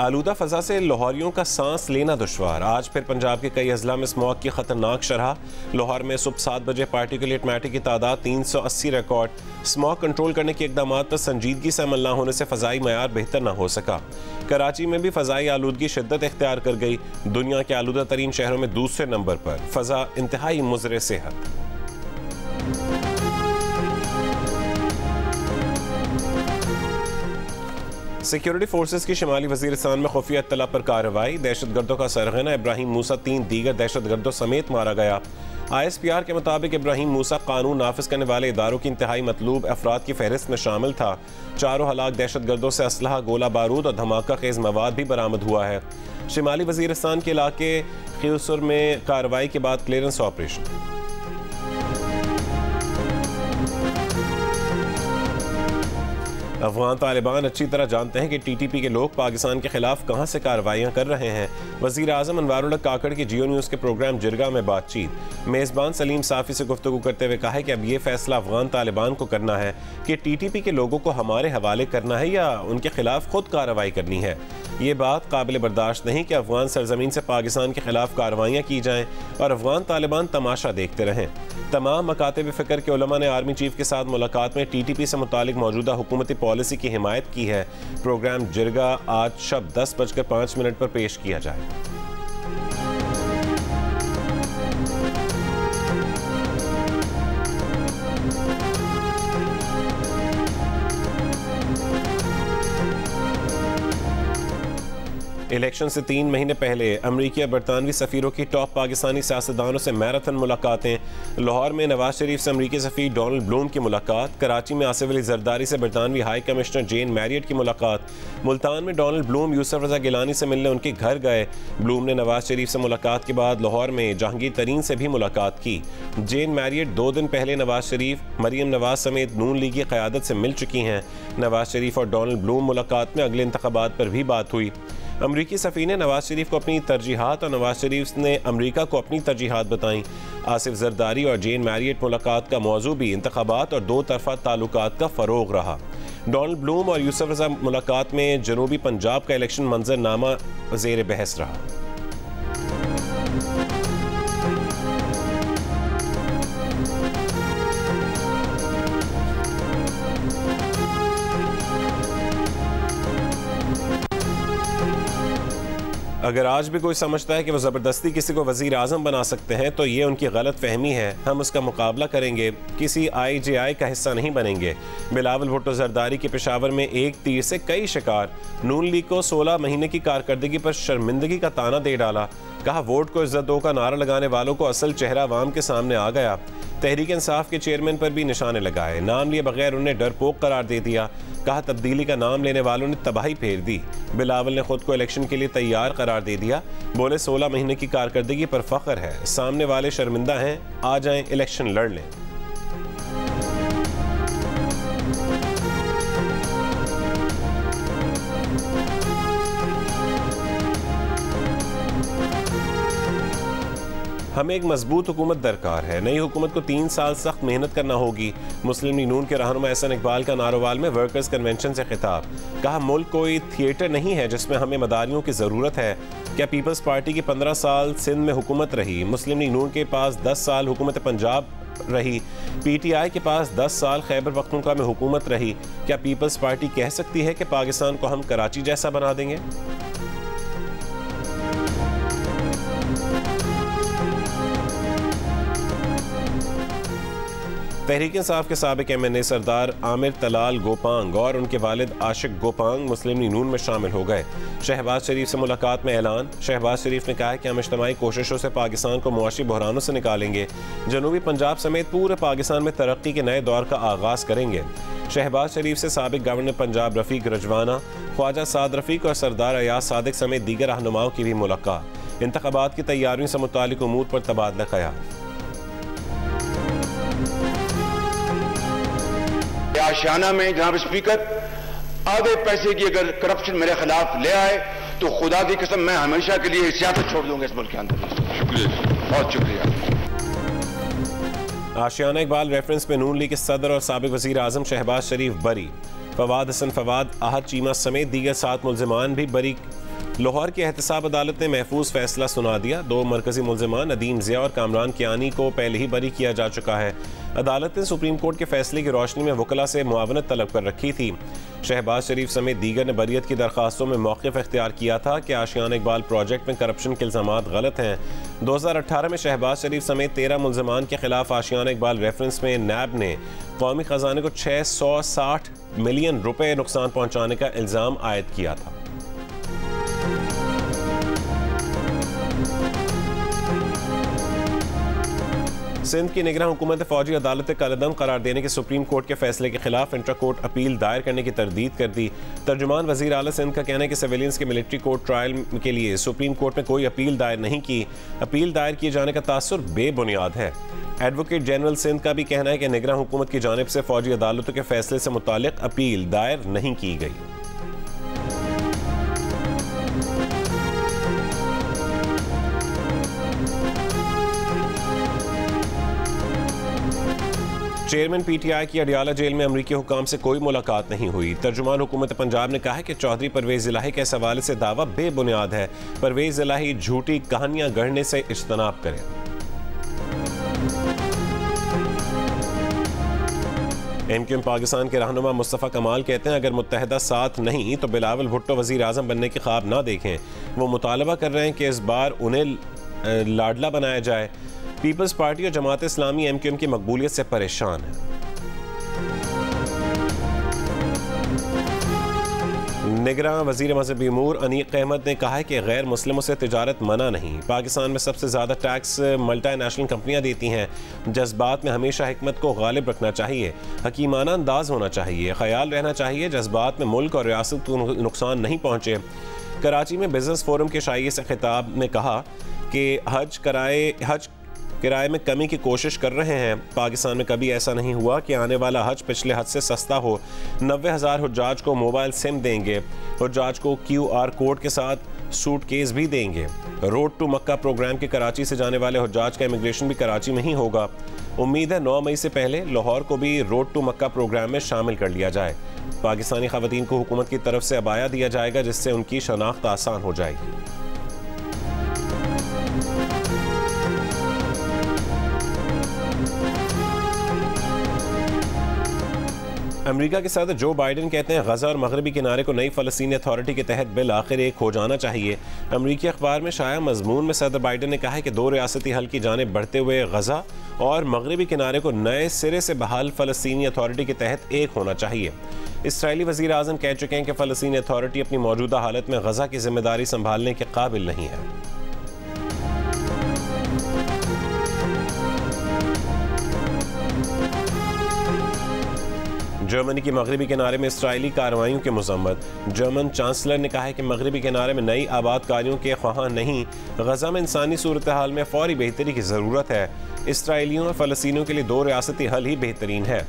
आलूदा फजा से लाहौरियों का सांस लेना दुशवार। आज फिर पंजाब के कई अजला में स्मॉग की खतरनाक शरह। लाहौर में सुबह सात बजे पार्टिकुलेट मैटर की तादाद तीन सौ अस्सी रिकॉर्ड। स्मॉग कंट्रोल करने के इकदाम पर संजीदगी से अमल न होने से फ़जाई मैार बेहतर न हो सका। कराची में भी फ़जाई आलूदगी शिदत इख्तियार कर गई। दुनिया के आलूदा तरीन शहरों में दूसरे नंबर पर। फ़जा इंतहाई मुजर सेहत सिक्योरिटी फोर्सेज की शिमाली वजीरस्तान में खुफिया इतला पर कार्रवाई। दहशत गर्दों का सरगना इब्राहिम मूसा, तीन दीगर दहशत गर्दों समेत मारा गया। आई एस पी आर के मुताबिक इब्राहिम मूसा कानून नाफिज करने वाले इदारों की इंतहाई मतलूब अफराद की फहरिस्त में शामिल था। चारों हलाक दहशत गर्दों से असलहा, गोला बारूद और धमाका खेज मवाद भी बरामद हुआ है। शिमाली वजीरस्तान के इलाके में कार्रवाई के बाद क्लियरेंस ऑपरेशन। अफगान तालिबान अच्छी तरह जानते हैं कि टी टी पी के लोग पाकिस्तान के खिलाफ कहाँ से कार्रवाइयाँ कर रहे हैं। वज़ीर अजम अनवारुल्ला काकड़ की जियो न्यूज़ के प्रोग्राम जिरगा में बातचीत। मेज़बान सलीम साफ़ी से गुफ्तु करते हुए कहा है कि अब ये फैसला अफगान तालिबान को करना है कि टी टी पी के लोगों को हमारे हवाले करना है या उनके खिलाफ खुद कार्रवाई करनी है। ये बात काबिल बर्दाश्त नहीं कि अफगान सरजमीन से पाकिस्तान के खिलाफ कार्रवाइयाँ की जाएँ और अफगान तालिबान तमाशा देखते रहें। तमाम मकातब फ़िक्र के ने आर्मी चीफ के साथ मुलाकात में टी टी पी से मुतल मौजूदा हुकूमती की हिमायत की है। प्रोग्राम जिरगा आज शब दस बजकर पाँच मिनट पर पेश किया जाएगा। इलेक्शन से तीन महीने पहले अमरीकी और बरतानवी सफ़ीरों की टॉप पाकिस्तानी सियासतदानों से मैराथन मुलाकातें। लाहौर में नवाज़ शरीफ से अमरीकी सफ़ीर डोनल्ड ब्लूम की मुलाकात। कराची में आसिफ अली जरदारी से बरतानवी हाई कमिश्नर जेन मैरियट की मुलाकात। मुल्तान में डोनल्ड ब्लूम, यूसफ रजा गिलानी से मिलने उनके घर गए। ब्लूम ने नवाज़ शरीफ से मुलाकात के बाद लाहौर में जहांगीर तरीन से भी मुलाकात की। जेन मैरियट दो दिन पहले नवाज़ शरीफ मरीम नवाज़ समेत नून लीग की क़्यादत से मिल चुकी हैं। नवाज़ शरीफ और डोनल्ड ब्लूम मुलाकात में अगले इंतबात पर भी बात हुई। अमरीकी सफ़ी ने नवाज़ शरीफ को अपनी तरजीहत और नवाज़ शरीफ ने अमरीका को अपनी तरजीहत बताई। आसिफ जरदारी और जेन मैरियट मुलाकात का मौजू भी इंतबात और दो तरफा ताल्लुक का फ़रोग रहा। डोनल्ड ब्लूम और यूसफ रजा मुलाकात में जनूबी पंजाब का इलेक्शन मंजरनामा जेर बहस रहा। अगर आज भी कोई समझता है कि वो ज़बरदस्ती किसी को वज़ी अजम बना सकते हैं तो ये उनकी गलत फहमी है। हम उसका मुकाबला करेंगे। किसी आई जे आई का हिस्सा नहीं बनेंगे। बिलावल भुट्टो जरदारी के पेशावर में एक तीर से कई शिकार। नून लीग को सोलह महीने की कारकर्दगी पर शर्मिंदगी का ताना दे डाला। कहा, वोट को इज़्ज़त दो का नारा लगाने वालों को असल चेहरा वाम के सामने आ गया। तहरीक इंसाफ के चेयरमैन पर भी निशाने लगाए। नाम लिए बगैर उन्हें डरपोक करार दे दिया। कहा, तब्दीली का नाम लेने वालों ने तबाही फेर दी। बिलावल ने खुद को इलेक्शन के लिए तैयार करार दे दिया। बोले, सोलह महीने की कारकर्दगी पर फख्र है। सामने वाले शर्मिंदा हैं, आ जाएँ इलेक्शन लड़ लें। हमें एक मज़बूत हुकूमत दरकार है। नई हुकूमत को तीन साल सख्त मेहनत करना होगी। मुस्लिम नून के रहनुमा एहसन इकबाल का नारोवाल में वर्कर्स कन्वेंशन से खिताब। कहा, मुल्क कोई थिएटर नहीं है जिसमें हमें मदारियों की ज़रूरत है। क्या पीपल्स पार्टी की पंद्रह साल सिंध में हुकूमत रही? मुस्लिम लीग नून के पास दस साल हुकूमत पंजाब रही। पीटीआई के पास 10 साल खैबर पख्तूनख्वा में हुकूमत रही। क्या पीपल्स पार्टी कह सकती है कि पाकिस्तान को हम कराची जैसा बना देंगे? तहरीक इंसाफ के सबक M N A Sardar Amir Talal Gopang और उनके वालिद आशिक गोपांग मुस्लिम नून में शामिल हो गए। शहबाज शरीफ से मुलाकात में ऐलान। शहबाज शरीफ ने कहा है कि हम इज्तमाही कोशिशों से पाकिस्तान को मुआशी बहरानों से निकालेंगे। जनूबी पंजाब समेत पूरे पाकिस्तान में तरक्की के नए दौर का आगाज़ करेंगे। शहबाज शरीफ से सबक गवर्नर पंजाब रफ़ीक रजवाना, ख्वाजा साद रफ़ीक और सरदार अयाज सादिक समेत दीगर रहनुमाओं की भी मुलाकात। इंतबात की तैयारियों से मुतल उमूर पर तबादला ख्याल आशियाना में, जनाब स्पीकर, आधे पैसे की अगर करप्शन मेरे खिलाफ ले आए तो खुदा की कसम मैं हमेशा के लिए सियासत छोड़ दूँगा इस मुल्क के अंदर। शुक्रिया बहुत शुक्रिया। आशियाना इकबाल रेफरेंस में नून लीग के सदर और सबक वज़ीर आज़म शहबाज शरीफ बरी। फवाद हसन फवाद, आहद चीमा समेत दीगर सात मुलजमान भी बरी लाहौर की एहतसाब अदालत ने महफूज फैसला सुना दिया। दो मरकजी मुलजमान, अदीम ज़िया और कामरान कियानी को पहले ही बरी किया जा चुका है। अदालत ने सुप्रीम कोर्ट के फैसले की रोशनी में वकला से मुआवनत तलब कर रखी थी। शहबाज शरीफ समेत दीगर ने बरीत की दरखास्तों में मौक़ अख्तियार किया था कि आशियान इकबाल प्रोजेक्ट में करप्शन के इल्ज़ाम गलत हैं। दो हज़ार अठारह में शहबाज शरीफ समेत तेरह मुलजमान के खिलाफ आशियान इकबाल रेफरेंस में नैब ने कौमी ख़जाने को छः सौ साठ मिलियन रुपये नुकसान पहुँचाने का इल्ज़ाम आयद किया था। सिंध की निगरान हुकूमत फौजी अदालत कलदम करार देने के सुप्रीम कोर्ट के फैसले के खिलाफ इंटर कोर्ट अपील दायर करने की तरदीद कर दी। तर्जुमान वजी अला सिंध का कहना है कि सिविलियंस के मिलिट्री कोर्ट ट्रायल के लिए सुप्रीम कोर्ट ने कोई अपील दायर नहीं की। अपील दायर किए जाने का तासर बेबुनियाद है। एडवोकेट जनरल सिंध का भी कहना है कि निगरान हुकूमत की जानब से फौजी अदालतों के फैसले से मुतल अपील दायर नहीं की गई। चेयरमैन पीटीआई की अडियाला जेल में अमरीकी हुकाम से कोई मुलाकात नहीं हुई। तर्जुमान हुकूमत पंजाब ने कहा कि चौधरी परवेज इलाही के हवाले से दावा बेबुनियाद है। परवेज इलाही झूठी कहानियाँ गढ़ने से इज्तनाब करें। एम क्यू एम पाकिस्तान के रहनुमा मुस्तफ़ा कमाल कहते हैं, अगर मुतहदा साथ नहीं तो बिलावल भुट्टो वज़ीर अजम बनने के ख्वाब ना देखें। वो मुतालबा कर रहे हैं कि इस बार उन्हें लाडला बनाया जाए। पीपल्स पार्टी और जमात इस्लामी एम की मकबूलियत से परेशान है। निगरान वज़ीर मजहबी अमूर अनीक अहमद ने कहा है कि गैर मुस्लिमों से तजारत मना नहीं। पाकिस्तान में सबसे ज़्यादा टैक्स मल्टा नेशनल कंपनियाँ देती हैं। जज्बात में हमेशा हमत को गालिब रखना चाहिए। हकीमाना अंदाज होना चाहिए। ख्याल रहना चाहिए, जज्बात में मुल्क और रियासत को नुकसान नहीं पहुँचे। कराची में बिज़नेस फोरम के शाइए से खिताब ने कहा कि हज कराए हज किराए में कमी की कोशिश कर रहे हैं। पाकिस्तान में कभी ऐसा नहीं हुआ कि आने वाला हज पिछले हज से सस्ता हो। नबे हज़ार हजाज को मोबाइल सिम देंगे। हजाज को क्यू आर कोड के साथ सूट केस भी देंगे। रोड टू मक्का प्रोग्राम के कराची से जाने वाले हजाज का इमिग्रेशन भी कराची में ही होगा। उम्मीद है नौ मई से पहले लाहौर को भी रोड टू मक्का प्रोग्राम में शामिल कर लिया जाए। पाकिस्तानी खातन को हुकूमत की तरफ़ से अबाया दिया जाएगा, जिससे उनकी शनाख्त आसान हो जाएगी। अमेरिका के साथ जो बाइडन कहते हैं, गजा और मगरबी किनारे को नई फ़लस्तीनी अथॉरिटी के तहत बिल आखिर एक हो जाना चाहिए। अमरीकी अखबार में शाया मजमून में सदर बाइडन ने कहा है कि दो रियासती हल की जानब बढ़ते हुए गजा और मगरबी किनारे को नए सिरे से बहाल फ़लस्तीनी अथॉरिटी के तहत एक होना चाहिए। इसराइली वजी अजम कह चुके हैं कि फ़लस्तीनी अथॉरिटी अपनी मौजूदा हालत में गजा की ज़िम्मेदारी संभालने के काबिल नहीं है। जर्मनी के मगरबी किनारे में इसराइली कार्रवाइयों की मजम्मत जर्मन चांसलर ने कहा है कि मगरबी किनारे में नई आबादकारियों के ख्वाह नहीं, गजा में इंसानी सूरत हाल में फौरी बेहतरी की ज़रूरत है। इसराइलियों और फ़लस्तियों के लिए दो रियासती हल ही बेहतरीन है।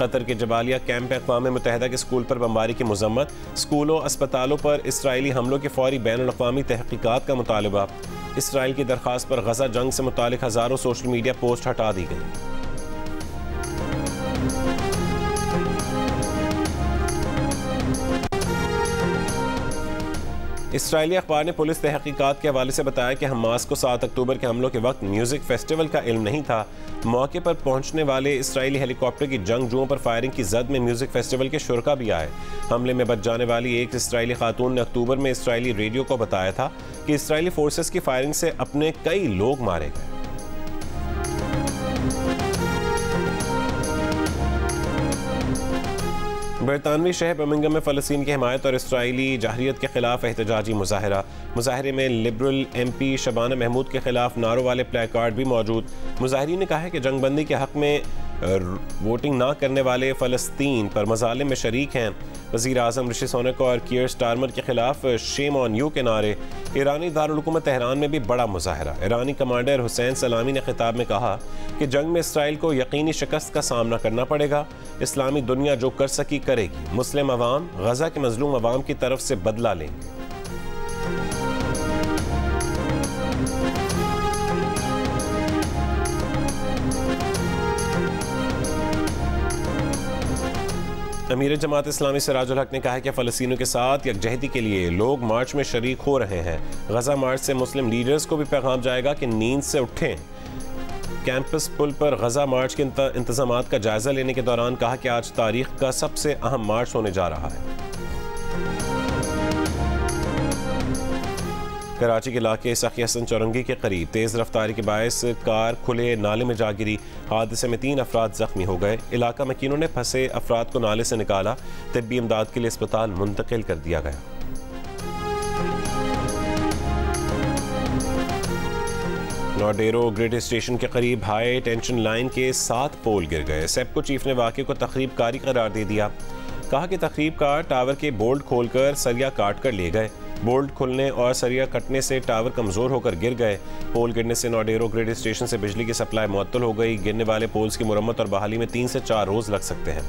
कतर के जबालिया कैंप अकवा मुतहदा के स्कूल पर बमबारी की मजम्मत स्कूलों, अस्पतालों पर इसराइली हमलों की फौरी बैन अवी तहकीक़ात का मुतालबा। इसराइल की दरख्वास्त पर गजा जंग से मुतल हज़ारों सोशल मीडिया पोस्ट हटा दी गई। इसराइली अखबार ने पुलिस तहकीकत के हवाले से बताया कि हमास को सात अक्टूबर के हमलों के वक्त म्यूज़िक फेस्टिवल का इल्म नहीं था। मौके पर पहुँचने वाले इसराइली हेलीकॉप्टर की जंगजुओं पर फायरिंग की जद में म्यूज़िक फेस्टिवल के शुरा भी आए। हमले में बच जाने वाली एक इसराइली खातून ने अक्टूबर में इसराइली रेडियो को बताया था कि इसराइली फोर्सेस की फायरिंग से अपने कई लोग मारे गए। बरतानवी शहर बर्मिंगम में फ़लस्तीन की हमायत और इसराइली जहरीत के खिलाफ एहतजाजी मुजाहरा। मुजाहरे में liberal M P Shabana Mahmood के खिलाफ नारों वाले प्ले कार्ड भी मौजूद। मुजाहरी ने कहा है कि जंगबंदी के हक में वोटिंग ना करने वाले फ़लस्तीन पर मजाले में शरीक हैं। वजी अजम ऋषि सोनक और कियर स्टारमर के खिलाफ शेम ऑन यू के नारे। ईरानी दारकूमत तहरान में भी बड़ा मुजाहरा। ईरानी कमांडर हुसैन सलामी ने खिताब में कहा कि जंग में इसराइल को यकीनी शिकस्त का सामना करना पड़ेगा। इस्लामी दुनिया जो कर सकी करेगी। मुस्लिम अवाम, गजा के मजलूम अवाम की तरफ़ से बदला लेंगे। अमीर जमात इस्लामी सराजुल हक ने कहा कि फ़लस्तियों के साथ यकजहती के लिए लोग मार्च में शरीक हो रहे हैं। गजा मार्च से मुस्लिम लीडर्स को भी पैगाम जाएगा कि नींद से उठें। कैंपस पुल पर गजा मार्च के इंतज़ाम का जायजा लेने के दौरान कहा कि आज तारीख का सबसे अहम मार्च होने जा रहा है। कराची के इलाके सखी हसन चौरंगी के करीब तेज़ रफ्तारी के बायस कार खुले नाले में जा गिरी। हादसे में तीन अफराद जख्मी हो गए। इलाका मकीनों ने फंसे अफराद को नाले से निकाला। तबी इमदाद के लिए अस्पताल मुंतकिल कर दिया गया। नोडेरो ग्रिड स्टेशन के करीब हाई टेंशन लाइन के सात पोल गिर गए। सेपको चीफ ने वाक़े को तकरीब कारी करार दे दिया। कहा कि तकरीब कार टावर के बोल्ट खोलकर सरिया काट कर ले गए। बोल्ट खुलने और सरिया कटने से टावर कमज़ोर होकर गिर गए। पोल गिरने से नोडेरो ग्रिड स्टेशन से बिजली की सप्लाई मुअत्तल हो गई। गिरने वाले पोल्स की मुरम्मत और बहाली में तीन से चार रोज़ लग सकते हैं।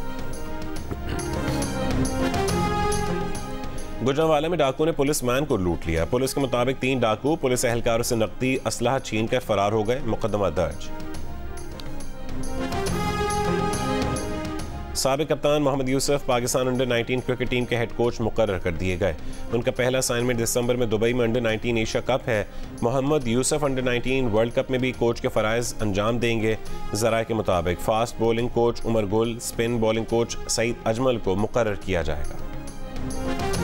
गुजरावाला में डाकू ने पुलिस मैन को लूट लिया। पुलिस के मुताबिक तीन डाकू, पुलिस एहलकारों से नकदी असलाह छीन कर फरार हो गए। मुकदमा दर्ज। सबक कप्तान Mohammad Yousuf Pakistan under 19 cricket team के हेड कोच मुकर कर दिए गए। उनका पहला असाइनमेंट दिसंबर में दुबई में अंडर 19 एशिया कप है। Mohammad Yousuf under 19 world cup में भी कोच के फ़रज़ अंजाम देंगे। जरा के मुताबिक fast bowling coach Umar Gul spin bowling coach Saeed Ajmal को मुकर किया जाएगा।